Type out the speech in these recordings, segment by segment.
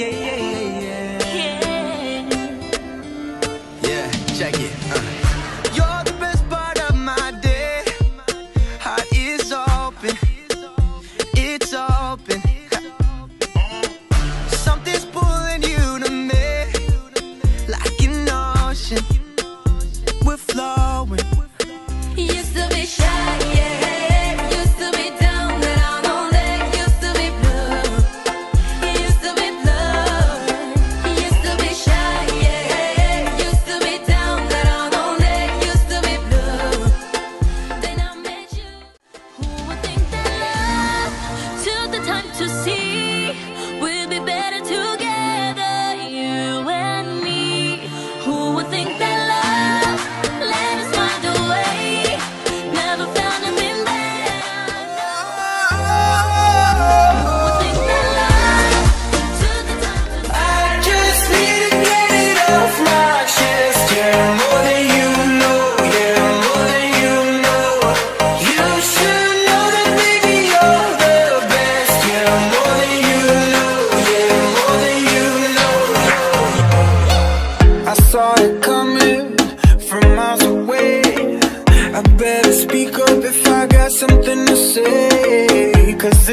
yeah, yeah, yeah. saw it coming from miles away. I better speak up if I got something to say Cause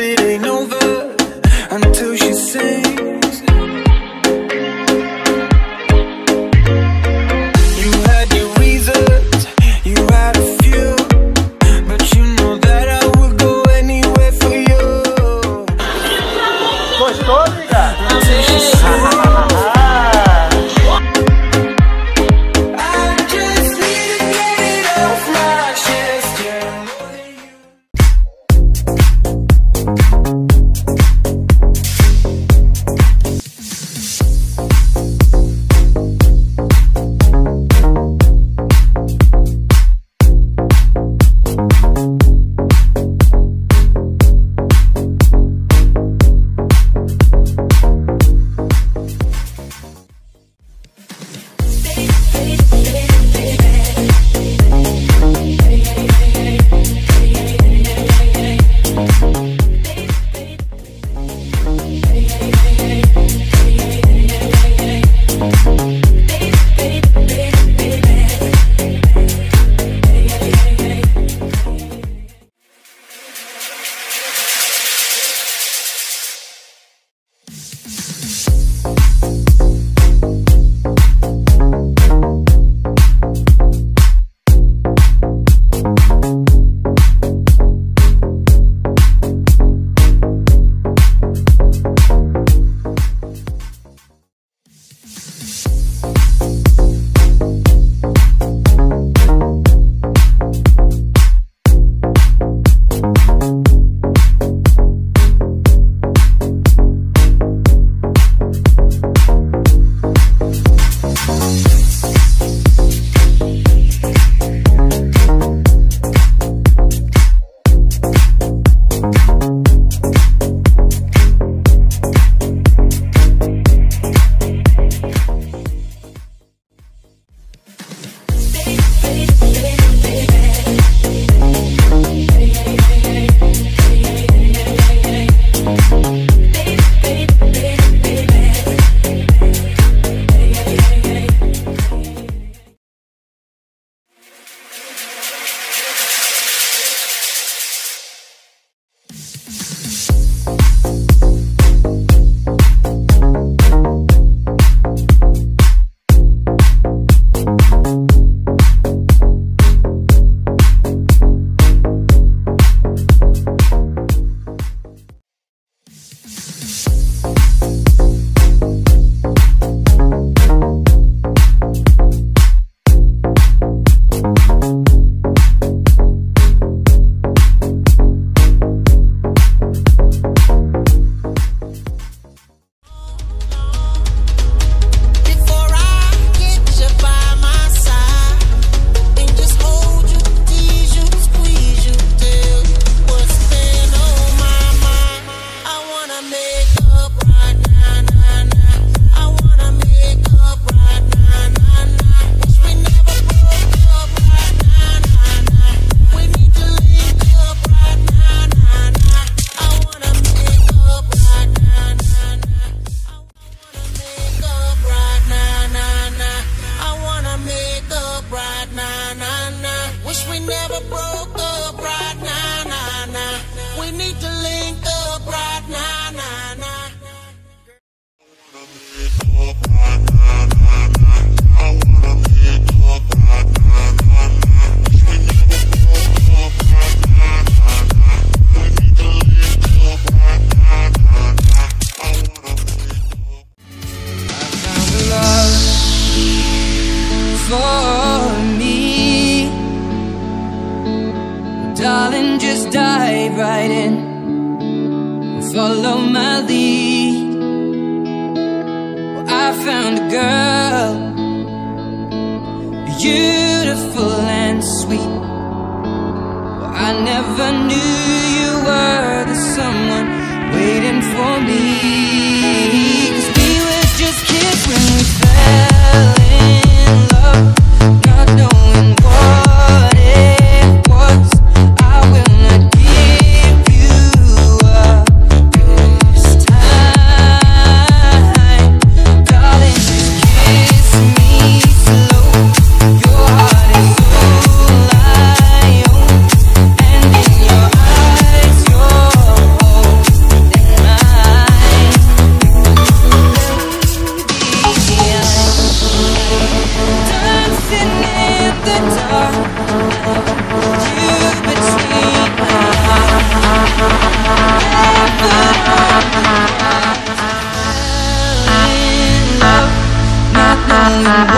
beautiful and sweet. I never knew I, I,